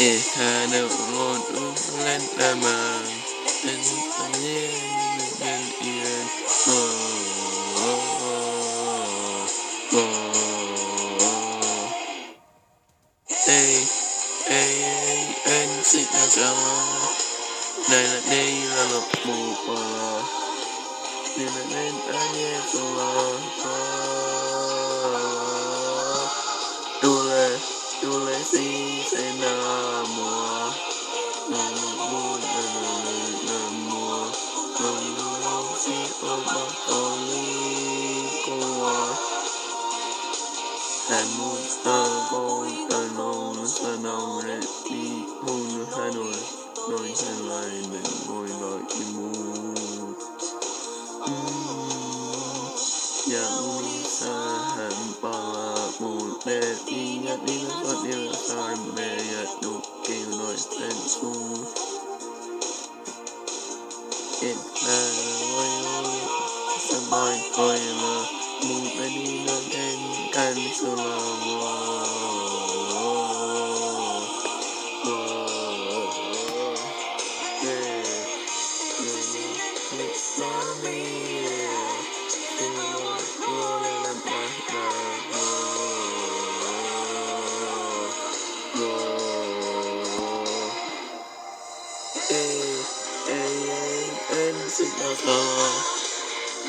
e đâu ngôn ước lên ta mà tên tâm nhiên bên yên bờ bờ ê ê ê xin ta cho đây là đây là lộc mù bờ nên là nên ta nhé rồi And moves the gold and all the sun on it. The moon and Yeah. med inga dina fördelar Sarm med hjärtlocken och nojstenskor Ett nära vad jag Som har ett bojorna Mot med dina tänkande som var Sakala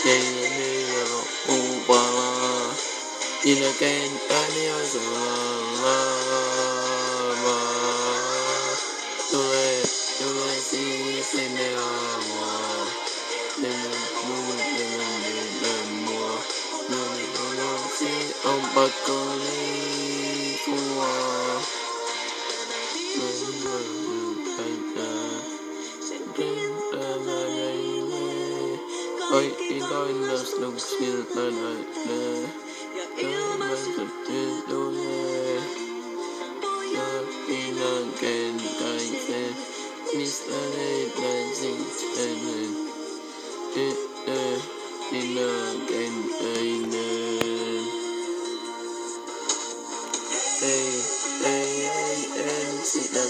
Kayaniyala Upala Inakantaniya Salama Tule Tule Si Siniyama Nimu Nimu Nimu Nimu Nimu Si Ambakoni going to snow skill, Hey, hey, hey, hey, sit down,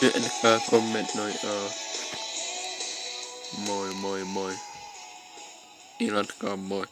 Työlkää kommentoikaa. Moi moi moi. Ilatkaa moi.